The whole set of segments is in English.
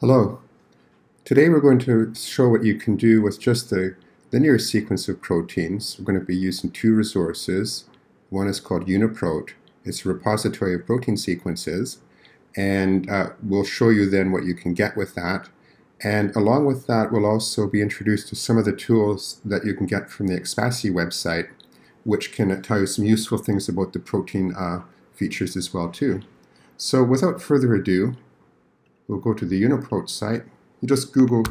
Hello. Today we're going to show what you can do with just the linear sequence of proteins. We're going to be using two resources. One is called UniProt. It's a repository of protein sequences. And uh, we'll show you then what you can get with that. And along with that, we'll also be introduced to some of the tools that you can get from the Expasy website, which can tell you some useful things about the protein uh, features as well too. So without further ado, we'll go to the UniProt site. You just Google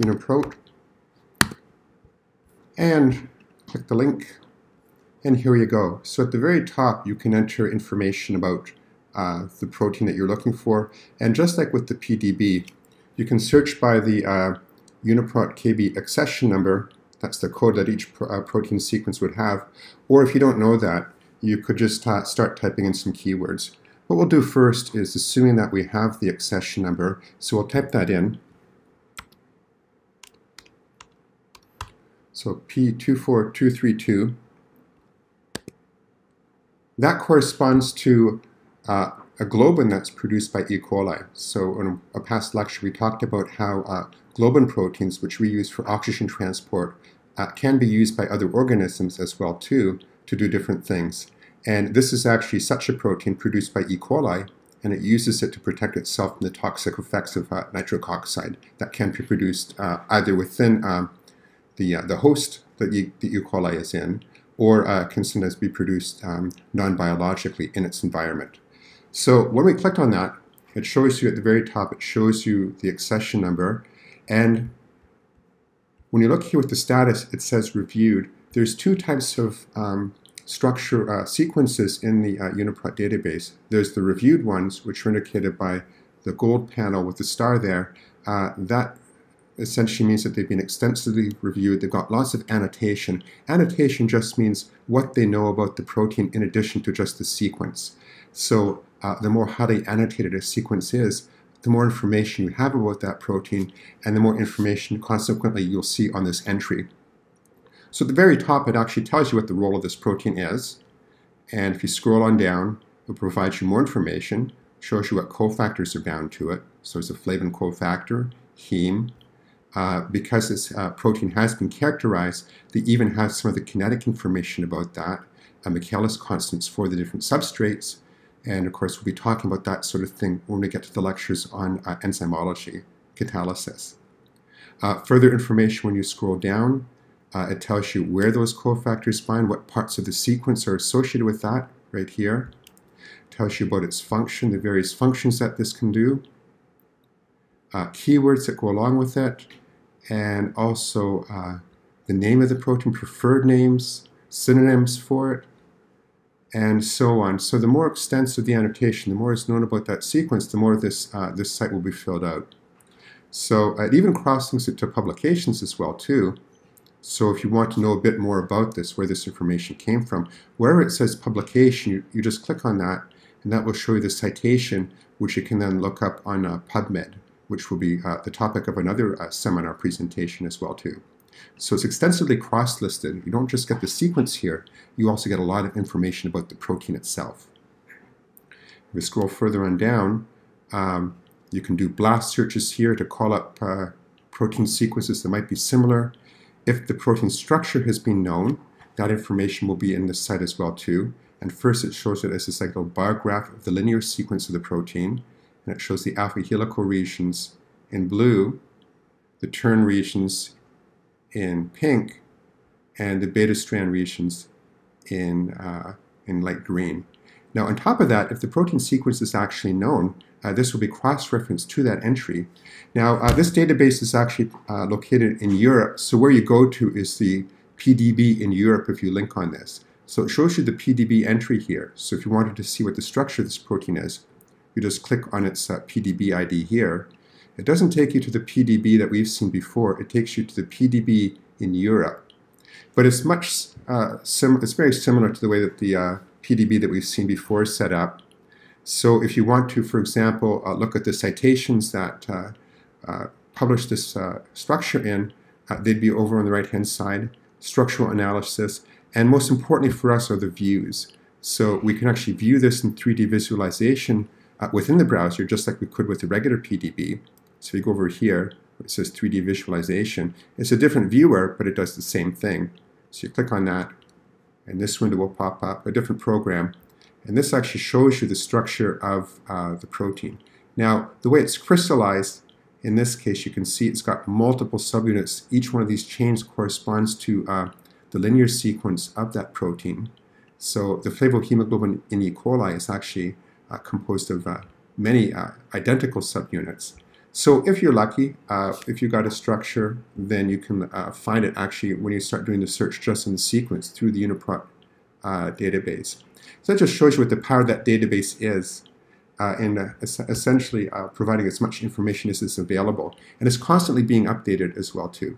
UniProt and click the link and here you go. So at the very top you can enter information about uh, the protein that you're looking for and just like with the PDB you can search by the uh, UniProt KB accession number that's the code that each pro uh, protein sequence would have or if you don't know that you could just uh, start typing in some keywords. What we'll do first is assuming that we have the accession number, so we'll type that in. So P24232. That corresponds to uh, a globin that's produced by E. coli. So in a past lecture we talked about how uh, globin proteins, which we use for oxygen transport, uh, can be used by other organisms as well too to do different things. And this is actually such a protein produced by E. coli, and it uses it to protect itself from the toxic effects of uh, nitric oxide that can be produced uh, either within um, the, uh, the host that e, the E. coli is in, or uh, can sometimes be produced um, non-biologically in its environment. So when we click on that, it shows you at the very top, it shows you the accession number, and when you look here with the status, it says reviewed. There's two types of um, structure uh, sequences in the uh, UniProt database. There's the reviewed ones, which are indicated by the gold panel with the star there. Uh, that essentially means that they've been extensively reviewed. They've got lots of annotation. Annotation just means what they know about the protein in addition to just the sequence. So uh, the more highly annotated a sequence is, the more information you have about that protein, and the more information consequently you'll see on this entry. So at the very top, it actually tells you what the role of this protein is. And if you scroll on down, it provides you more information, shows you what cofactors are bound to it. So it's a flavin cofactor, heme. Uh, because this uh, protein has been characterized, they even have some of the kinetic information about that, uh, Michaelis constants for the different substrates. And of course, we'll be talking about that sort of thing when we get to the lectures on uh, enzymology, catalysis. Uh, further information when you scroll down, uh, it tells you where those cofactors bind, what parts of the sequence are associated with that right here. It tells you about its function, the various functions that this can do, uh, keywords that go along with it, and also uh, the name of the protein, preferred names, synonyms for it, and so on. So the more extensive the annotation, the more is known about that sequence, the more this, uh, this site will be filled out. So it even cross-links it to publications as well too. So if you want to know a bit more about this, where this information came from, wherever it says publication, you, you just click on that, and that will show you the citation, which you can then look up on uh, PubMed, which will be uh, the topic of another uh, seminar presentation as well too. So it's extensively cross-listed. You don't just get the sequence here, you also get a lot of information about the protein itself. If we scroll further on down, um, you can do blast searches here to call up uh, protein sequences that might be similar. If the protein structure has been known, that information will be in this site as well too. And first it shows it as a graph of the linear sequence of the protein. And it shows the alpha helical regions in blue, the turn regions in pink, and the beta strand regions in, uh, in light green. Now on top of that, if the protein sequence is actually known, uh, this will be cross-referenced to that entry. Now, uh, this database is actually uh, located in Europe, so where you go to is the PDB in Europe if you link on this. So it shows you the PDB entry here. So if you wanted to see what the structure of this protein is, you just click on its uh, PDB ID here. It doesn't take you to the PDB that we've seen before. It takes you to the PDB in Europe. But it's much, uh, it's very similar to the way that the uh, PDB that we've seen before set up. So if you want to, for example, uh, look at the citations that uh, uh, publish this uh, structure in, uh, they'd be over on the right-hand side, structural analysis, and most importantly for us are the views. So we can actually view this in 3D visualization within the browser, just like we could with the regular PDB. So you go over here, it says 3D visualization. It's a different viewer, but it does the same thing. So you click on that, and this window will pop up, a different program. And this actually shows you the structure of uh, the protein. Now, the way it's crystallized, in this case, you can see it's got multiple subunits. Each one of these chains corresponds to uh, the linear sequence of that protein. So the flavohemoglobin in E. coli is actually uh, composed of uh, many uh, identical subunits. So if you're lucky, uh, if you got a structure, then you can uh, find it actually when you start doing the search just in the sequence through the UniProt uh, database. So that just shows you what the power of that database is in essentially providing as much information as is available. And it's constantly being updated as well too.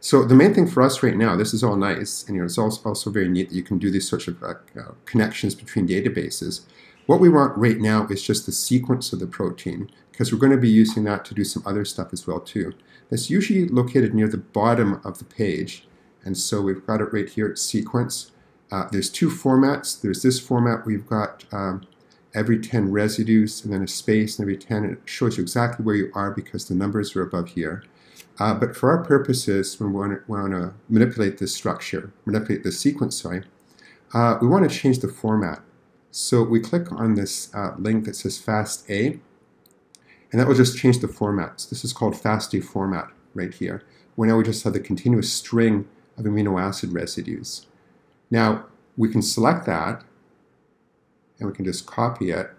So the main thing for us right now, this is all nice, and you know, it's also, very neat that you can do these sorts of uh, uh, connections between databases. What we want right now is just the sequence of the protein, because we're going to be using that to do some other stuff as well too. That's usually located near the bottom of the page, and so we've got it right here at sequence. Uh, there's two formats. There's this format we've got um, every 10 residues and then a space and every 10. And it shows you exactly where you are because the numbers are above here. Uh, but for our purposes, when we want, to, manipulate this structure, manipulate the sequence, sorry, uh, we want to change the format. So we click on this uh, link that says FASTA, and that will just change the formats. This is called FASTA format right here, where now we just have the continuous string of amino acid residues. Now, we can select that, and we can just copy it,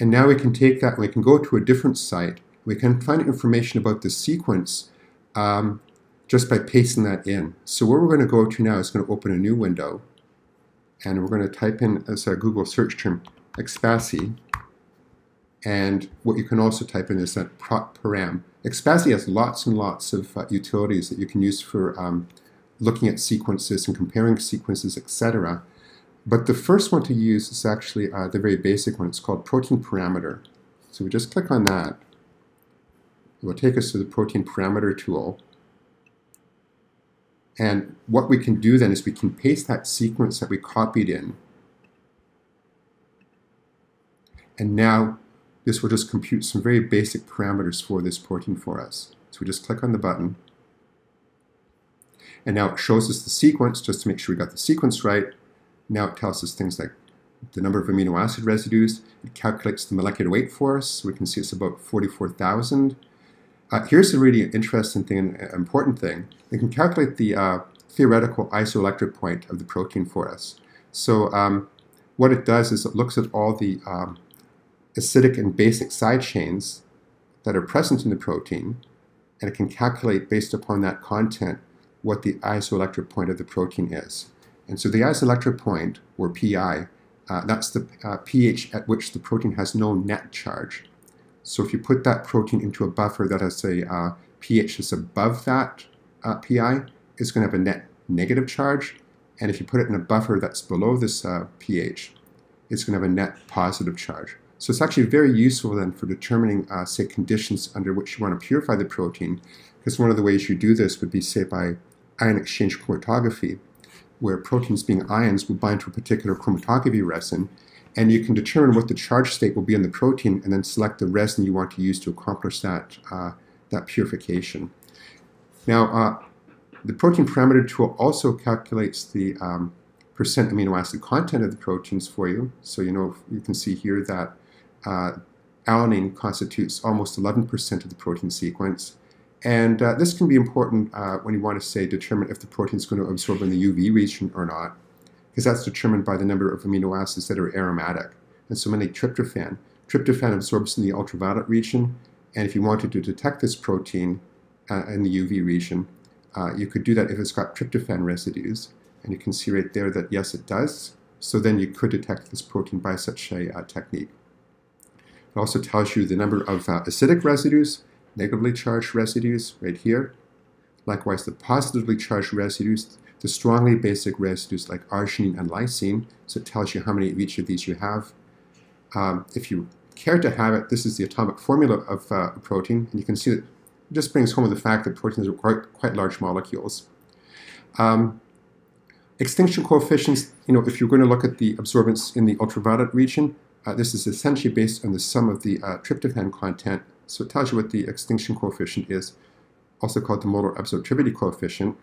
And now we can take that, and we can go to a different site. We can find information about the sequence um, just by pasting that in. So where we're going to go to now is going to open a new window. And we're going to type in as a Google search term, ExPASy. And what you can also type in is that prot param. ExPASy has lots and lots of uh, utilities that you can use for um, looking at sequences and comparing sequences, etc. But the first one to use is actually uh, the very basic one. It's called protein parameter. So we just click on that. It will take us to the protein parameter tool. And what we can do then is we can paste that sequence that we copied in. And now this will just compute some very basic parameters for this protein for us. So we just click on the button. And now it shows us the sequence just to make sure we got the sequence right. Now it tells us things like the number of amino acid residues. It calculates the molecular weight for us. So we can see it's about 44,000. Uh, here's a really interesting thing and important thing. It can calculate the uh, theoretical isoelectric point of the protein for us. So um, what it does is it looks at all the um, acidic and basic side chains that are present in the protein, and it can calculate based upon that content what the isoelectric point of the protein is. And so the isoelectric point, or pi, uh, that's the uh, pH at which the protein has no net charge. So if you put that protein into a buffer that has a uh, pH that's above that uh, pi, it's going to have a net negative charge. And if you put it in a buffer that's below this uh, pH, it's going to have a net positive charge. So it's actually very useful then for determining, uh, say, conditions under which you want to purify the protein, because one of the ways you do this would be, say, by ion exchange chromatography where proteins being ions will bind to a particular chromatography resin, and you can determine what the charge state will be in the protein and then select the resin you want to use to accomplish that, uh, that purification. Now, uh, the protein parameter tool also calculates the um, percent amino acid content of the proteins for you. So you know you can see here that uh, alanine constitutes almost 11% of the protein sequence. And uh, this can be important uh, when you want to say determine if the protein is going to absorb in the UV region or not, because that's determined by the number of amino acids that are aromatic. And so many tryptophan. Tryptophan absorbs in the ultraviolet region, and if you wanted to detect this protein uh, in the UV region, uh, you could do that if it's got tryptophan residues. And you can see right there that yes, it does. So then you could detect this protein by such a uh, technique. It also tells you the number of uh, acidic residues negatively charged residues right here. Likewise, the positively charged residues, the strongly basic residues like arginine and lysine, so it tells you how many of each of these you have. Um, if you care to have it, this is the atomic formula of uh, a protein, and you can see that it just brings home the fact that proteins are quite, quite large molecules. Um, extinction coefficients, you know, if you're going to look at the absorbance in the ultraviolet region, Uh, this is essentially based on the sum of the uh, tryptophan content. So it tells you what the extinction coefficient is, also called the molar absorptivity coefficient.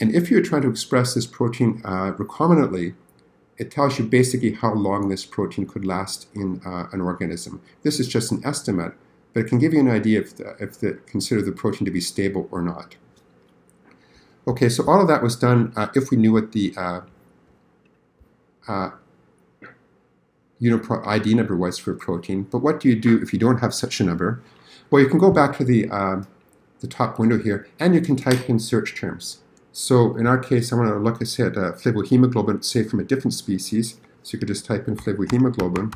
And if you're trying to express this protein uh, recombinantly, it tells you basically how long this protein could last in uh, an organism. This is just an estimate, but it can give you an idea if, the, if the, consider the protein to be stable or not. Okay, so all of that was done uh, if we knew what the uh, uh, UniProt ID number was for a protein. But what do you do if you don't have such a number? Well, you can go back to the, uh, the top window here, and you can type in search terms. So in our case, I want to look at uh, flavohemoglobin, say from a different species. So you could just type in flavohemoglobin.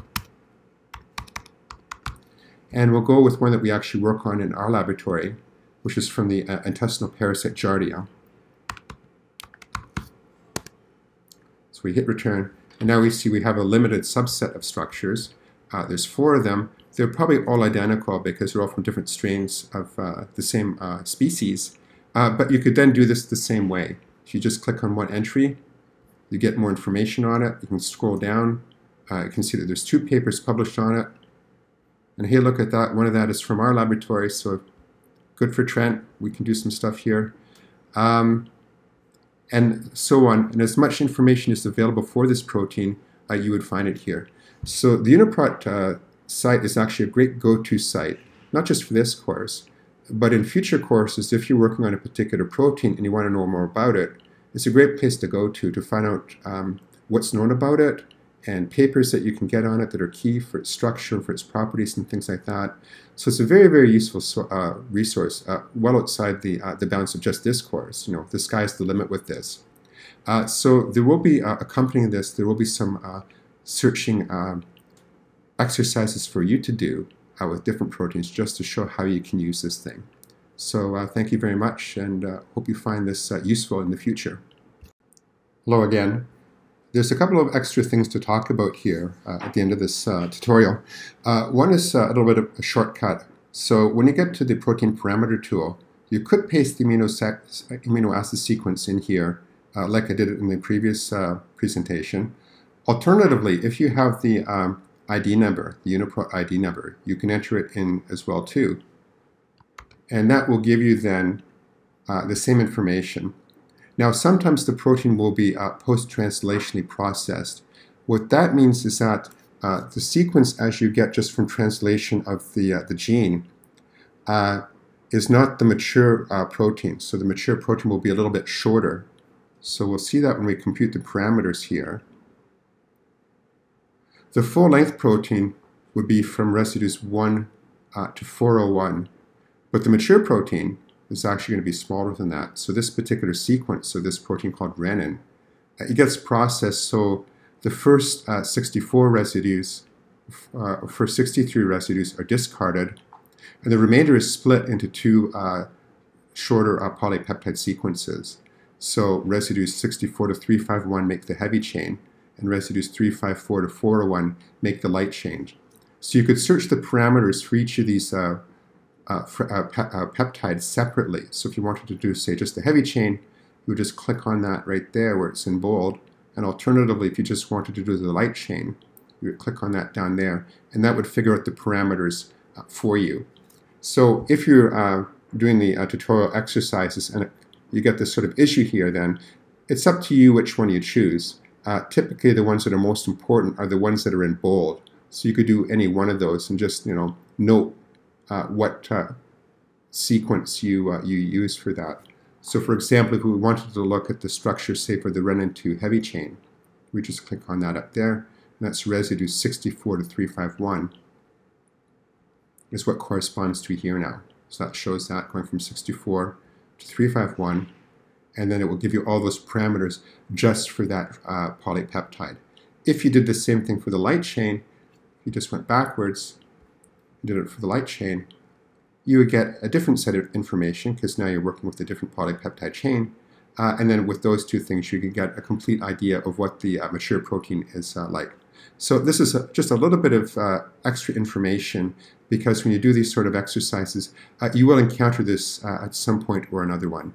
And we'll go with one that we actually work on in our laboratory, which is from the uh, intestinal parasite Giardia. So we hit return, and now we see we have a limited subset of structures. Uh, there's four of them. They're probably all identical because they're all from different strains of uh, the same uh, species. Uh, but you could then do this the same way. If you just click on one entry, you get more information on it. You can scroll down. Uh, you can see that there's two papers published on it. And here, look at that. One of that is from our laboratory, so good for Trent. We can do some stuff here. Um, and so on. And as much information is available for this protein, uh, you would find it here. So the Uniprot uh, site is actually a great go-to site, not just for this course, but in future courses, if you're working on a particular protein and you want to know more about it, it's a great place to go to to find out um, what's known about it and papers that you can get on it that are key for its structure, for its properties, and things like that. So it's a very, very useful uh, resource, uh, well outside the uh, the bounds of just this course. You know, the sky's the limit with this. Uh, so there will be uh, accompanying this, there will be some uh, searching um, exercises for you to do uh, with different proteins just to show how you can use this thing. So uh, thank you very much and uh, hope you find this uh, useful in the future. Hello again. There's a couple of extra things to talk about here uh, at the end of this uh, tutorial. one is a little bit of a shortcut. So when you get to the protein parameter tool, you could paste the amino, amino acid sequence in here like I did in the previous presentation. Alternatively, if you have the um, ID number, the UniProt ID number. You can enter it in as well too. And that will give you then uh, the same information. Now sometimes the protein will be uh, post-translationally processed. What that means is that uh, the sequence as you get just from translation of the, uh, the gene uh, is not the mature uh, protein. So the mature protein will be a little bit shorter. So we'll see that when we compute the parameters here. The full-length protein would be from residues 1 uh, to 401, but the mature protein is actually going to be smaller than that. So this particular sequence of this protein called renin, uh, it gets processed so the first uh, 64 residues, uh, first 63 residues are discarded, and the remainder is split into two uh, shorter uh, polypeptide sequences. So residues 64 to 351 make the heavy chain, and residues 354 to 401 make the light chain. So you could search the parameters for each of these uh, uh, for, uh, pe uh, peptides separately. So if you wanted to do, say, just the heavy chain, you would just click on that right there where it's in bold. And alternatively, if you just wanted to do the light chain, you would click on that down there, and that would figure out the parameters uh, for you. So if you're uh, doing the tutorial exercises and you get this sort of issue here, then it's up to you which one you choose. Uh, typically, the ones that are most important are the ones that are in bold. So you could do any one of those and just you know note uh, what uh, sequence you uh, you use for that. So, for example, if we wanted to look at the structure, say for the renin-2 heavy chain, we just click on that up there. And that's residue 64 to 351 is what corresponds to here now. So that shows that going from 64 to 351 and then it will give you all those parameters just for that uh, polypeptide. If you did the same thing for the light chain, you just went backwards, and did it for the light chain, you would get a different set of information because now you're working with a different polypeptide chain. Uh, and then with those two things, you can get a complete idea of what the uh, mature protein is uh, like. So this is a, just a little bit of uh, extra information because when you do these sort of exercises, uh, you will encounter this uh, at some point or another one.